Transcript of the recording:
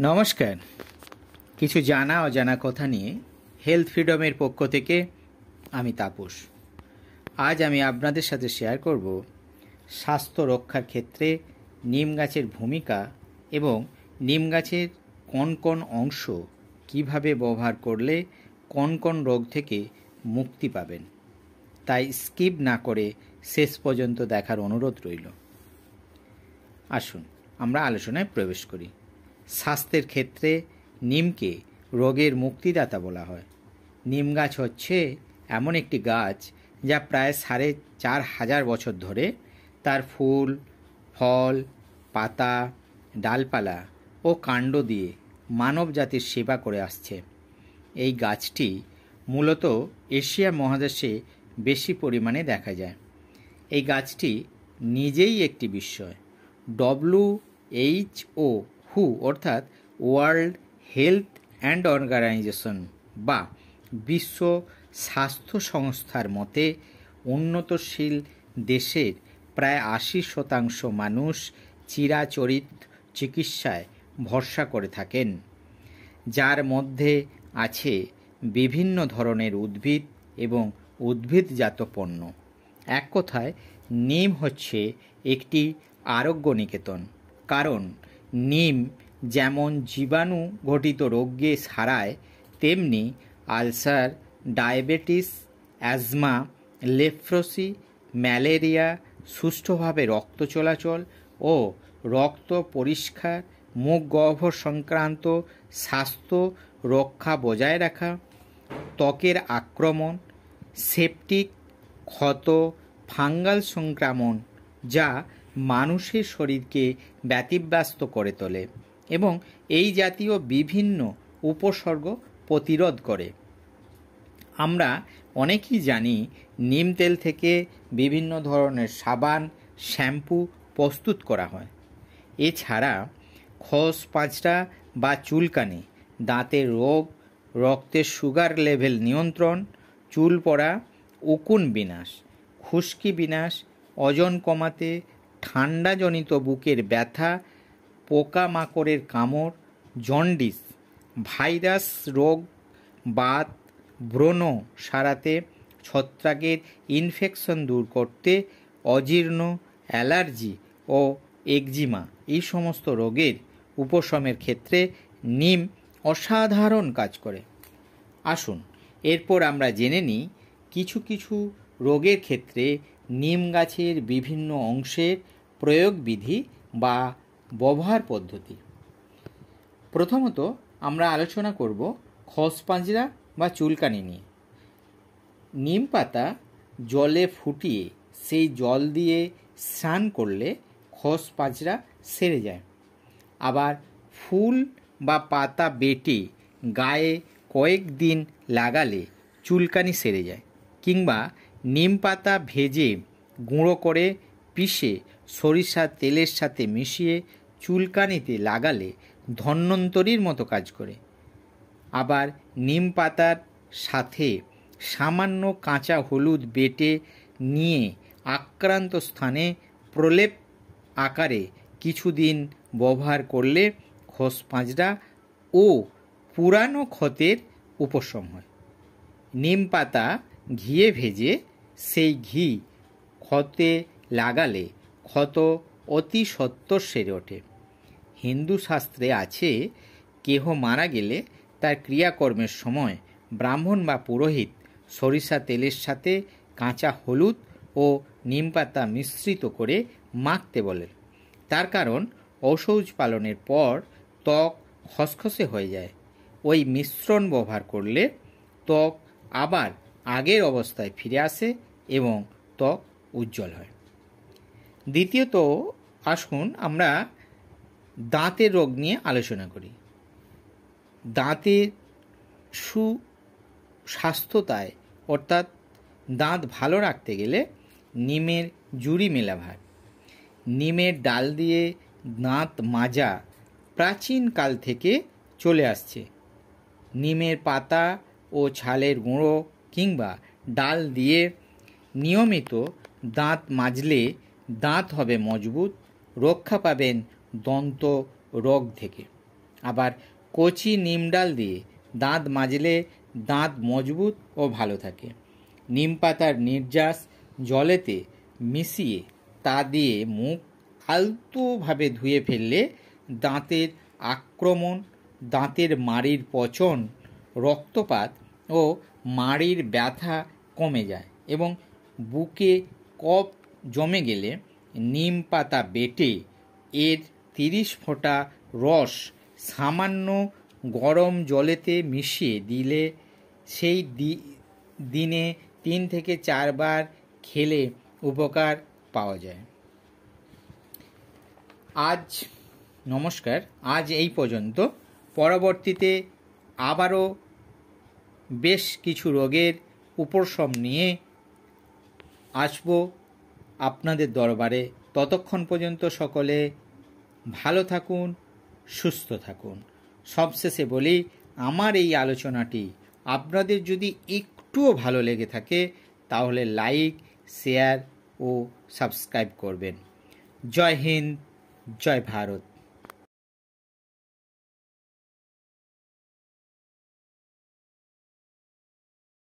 নমস্কার। কিছু জানা অজানা কথা নিয়ে হেলথ ফ্রিডমের পক্ষ থেকে আমি তাপস। আজ আমি আপনাদের সাথে শেয়ার করব স্বাস্থ্য রক্ষার ক্ষেত্রে নিম গাছের ভূমিকা এবং নিম গাছের কোন কোন অংশ কীভাবে ব্যবহার করলে কোন কোন রোগ থেকে মুক্তি পাবেন। তাই স্কিপ না করে শেষ পর্যন্ত দেখার অনুরোধ রইল। আসুন, আমরা আলোচনায় প্রবেশ করি। স্বাস্থ্যের ক্ষেত্রে নিমকে রোগের মুক্তিদাতা বলা হয়। নিম গাছ হচ্ছে এমন একটি গাছ যা প্রায় সাড়ে চার হাজার বছর ধরে তার ফুল, ফল, পাতা, ডালপালা ও কাণ্ড দিয়ে মানব জাতির সেবা করে আসছে। এই গাছটি মূলত এশিয়া মহাদেশে বেশি পরিমাণে দেখা যায়। এই গাছটি নিজেই একটি বিস্ময়। ডব্লু এইচ ও হু অর্থাৎ ওয়ার্ল্ড হেলথ অ্যান্ড অর্গানাইজেশন বা বিশ্ব স্বাস্থ্য সংস্থার মতে উন্নতশীল দেশের প্রায় আশি শতাংশ মানুষ চিরাচরিত চিকিৎসায় ভরসা করে থাকেন, যার মধ্যে আছে বিভিন্ন ধরনের উদ্ভিদ এবং উদ্ভিদজাত পণ্য। এক কথায়, নিম হচ্ছে একটি আরোগ্য নিকেতন, কারণ নিম যেমন জীবাণু ঘটিত রোগকে সারায়, তেমনি ulcer, diabetes, asthma, leprosy, malaria, সুষ্ঠুভাবে রক্ত চলাচল ও রক্ত পরিষ্কার, মুখ গহ্বর সংক্রান্ত স্বাস্থ্য রক্ষা বজায় রাখা, ত্বকের আক্রমণ, সেপটিক, ক্ষত, ফাঙ্গাল সংক্রমণ, যা মানুষের শরীরকে ব্যতিব্যস্ত করে তোলে এবং এই জাতীয় বিভিন্ন উপসর্গ প্রতিরোধ করে। আমরা অনেকেই জানি নিম তেল থেকে বিভিন্ন ধরনের সাবান, শ্যাম্পু প্রস্তুত করা হয়। এছাড়া খস পাঁচটা বা চুলকানি দাঁতের রোগ রক্তের সুগার লেভেল নিয়ন্ত্রণ, চুল পড়া, উকুন বিনাশ, খুশকি বিনাশ, ওজন কমাতে ঠান্ডাজনিত বুকের ব্যথা, পোকামাকড়ের কামড়, জন্ডিস, ভাইরাস, রোগ, বাত, ব্রণ সারাতে ছত্রাকের ইনফেকশন দূর করতে অজীর্ণ, অ্যালার্জি ও একজিমা এই সমস্ত রোগের উপশমের ক্ষেত্রে নিম অসাধারণ কাজ করে। আসুন, এরপর আমরা জেনে নিই কিছু কিছু রোগের ক্ষেত্রে নিম গাছের বিভিন্ন অংশের প্রয়োগবিধি বা ব্যবহার পদ্ধতি। প্রথমত আমরা আলোচনা করব খসপাঁজরা বা চুলকানি নিয়ে। নিম পাতা জলে ফুটিয়ে সেই জল দিয়ে স্নান করলে খস পাঁচরা সেরে যায়। আবার ফুল বা পাতা বেটে গায়ে কয়েকদিন লাগালে চুলকানি সেরে যায় কিংবা নিম পাতা ভেজে গুঁড়ো করে পিষে সরিষার তেলের সাথে মিশিয়ে চুলকানিতে লাগালে ধন্বন্তরীর মতো কাজ করে। আবার নিম পাতার সাথে সামান্য কাঁচা হলুদ বেটে নিয়ে আক্রান্ত স্থানে প্রলেপ আকারে কিছুদিন ব্যবহার করলে খোসপাঁজরা ও পুরানো ক্ষতের উপশম হয়। নিম পাতা ঘিয়ে ভেজে সেই ঘি ক্ষতে লাগালে ক্ষত অতি সত্তর সেরে ওঠে। হিন্দু শাস্ত্রে আছে, কেহ মারা গেলে তার ক্রিয়াকর্মের সময় ব্রাহ্মণ বা পুরোহিত সরিষা তেলের সাথে কাঁচা হলুদ ও নিম পাতা মিশ্রিত করে মাখতে বলেন। তার কারণ ঔষধ পালনের পর ত্বক খসখসে হয়ে যায়। ওই মিশ্রণ ব্যবহার করলে ত্বক আবার আগের অবস্থায় ফিরে আসে এবং ত্বক উজ্জ্বল হয়। দ্বিতীয়ত আসুন আমরা দাঁতের রোগ নিয়ে আলোচনা করি। দাঁতের সুস্বাস্থ্যতায়, অর্থাৎ দাঁত ভালো রাখতে গেলে নিমের জুড়ি মেলা ভার। নিমের ডাল দিয়ে দাঁত মাজা প্রাচীনকাল থেকে চলে আসছে। নিমের পাতা ও ছালের গুঁড়ো কিংবা ডাল দিয়ে নিয়মিত দাঁত মাজলে দাঁত হবে মজবুত, রক্ষা পাবেন দন্ত রোগ থেকে। আবার কচি নিম ডাল দিয়ে দাঁত মাজলে দাঁত মজবুত ও ভালো থাকে। নিম পাতার নির্যাস জলেতে মিশিয়ে তা দিয়ে মুখ আলতোভাবে ধুয়ে ফেললে দাঁতের আক্রমণ, দাঁতের মাড়ির পচন, রক্তপাত ও মাড়ির ব্যথা কমে যায় এবং বুকে কফ জমে গেলে নিম পাতা বেটে এর তিরিশ ফোঁটা রস সামান্য গরম জলেতে মিশিয়ে দিলে সেই দিনে তিন থেকে চারবার খেলে উপকার পাওয়া যায়। আজ নমস্কার, আজ এই পর্যন্ত। পরবর্তীতে আবারও বেশ কিছু রোগের উপশম নিয়ে আসব। আপনাদের দরবারে ততক্ষণ পর্যন্ত সকলে ভালো থাকুন, সুস্থ থাকুন। সবশেষে বলি, আমার এই আলোচনাটি আপনাদের যদি একটুও ভালো লেগে থাকে, তাহলে লাইক, শেয়ার ও সাবস্ক্রাইব করবেন। জয় হিন্দ, জয় ভারত।